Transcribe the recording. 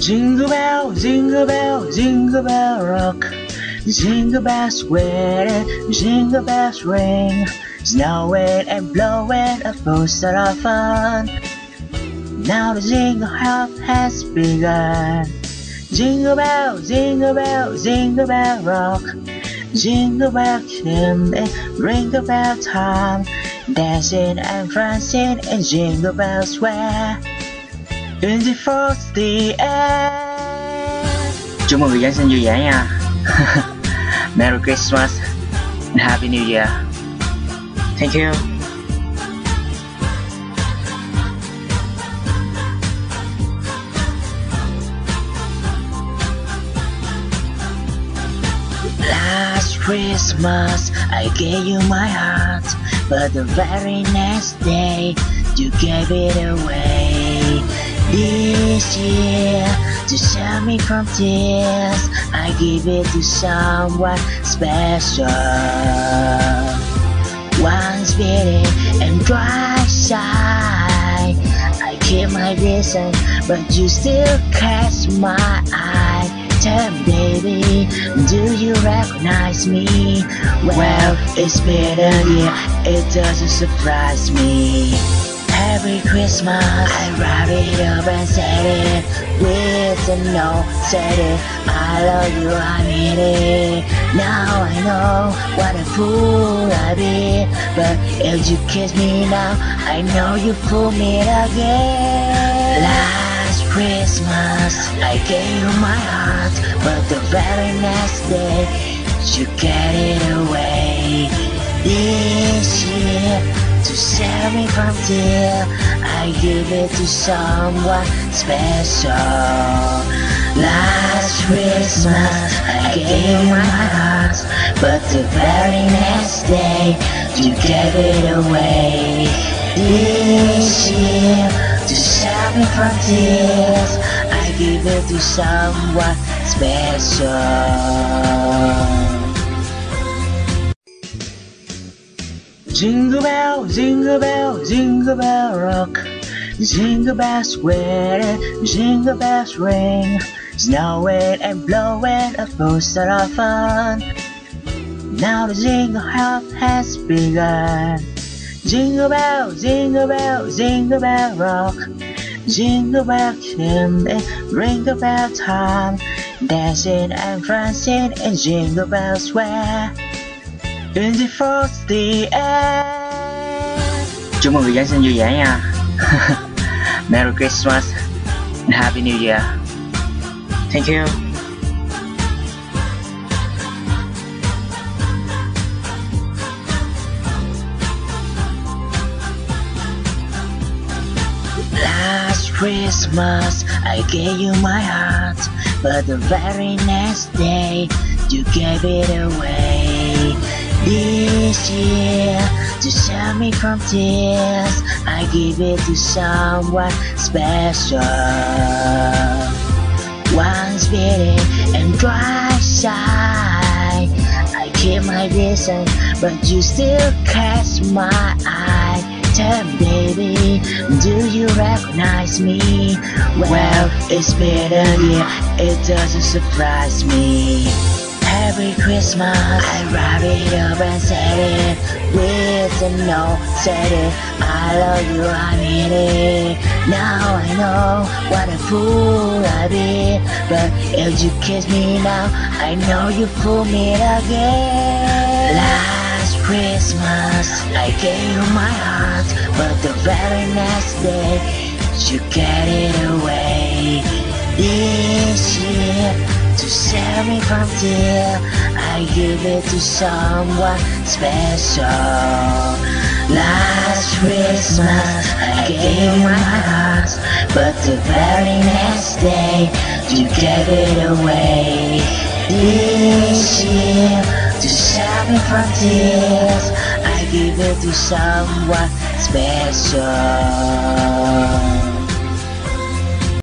Jingle bell, jingle bell, jingle bell rock. Jingle bells ring, jingle bells ring. Snowing and blowing a booster of fun. Now the jingle hop has begun. Jingle bell, jingle bell, jingle bell rock. Jingle bell ring jingle bell time. Dancing and prancing and jingle bells where. In the Chúc mừng người Giáng sinh Merry Christmas and Happy New Year. Thank you. Last Christmas I gave you my heart But the very next day You gave it away. This year, to save me from tears, I give it to someone special. Once bitten and dry side, I keep my distance, but you still catch my eye. Tell me, baby, do you recognize me? Well, it's been a year, it doesn't surprise me. Every Christmas, I wrap it up and set it with a note. Said it, I love you, I mean it. Now I know what a fool I be. But if you kiss me now, I know you fool me again. Last Christmas, I gave you my heart, but the very next day, you get it away. This year, to save me from tear, I give it to someone special. Last Christmas, I gave my heart, but the very next day, you gave it away. This year, to save me from tears, I give it to someone special. Jingle bell, jingle bell, jingle bell rock. Jingle bells ring, jingle bells ring. Snowing and blowing a full sort of fun. Now the jingle hop has begun. Jingle bell, jingle bell, jingle bell rock. Jingle bell chimney, ring a bell time. Dancing and prancing and jingle bells swear. 24 air Chúc mừng người Giáng sinh vui vẻ nha. Merry Christmas and Happy New Year. Thank you. Last Christmas I gave you my heart But the very next day. You gave it away. This year, to save me from tears, I give it to someone special. Once bitten and dry side, I keep my distance, but you still catch my eye. Tell me, baby, do you recognize me? Well, it's been a year, it doesn't surprise me. Every Christmas, I wrap it up and set it with a note. Said it, I love you, I mean it. Now I know what a fool I be. But if you kiss me now, I know you fool me again. Last Christmas, I gave you my heart, but the very next day, you get it away. This year, to save me from tear, I give it to someone special. Last Christmas, I gave my heart, but the very next day, you gave it away. This year, to save me from tears, I give it to someone special.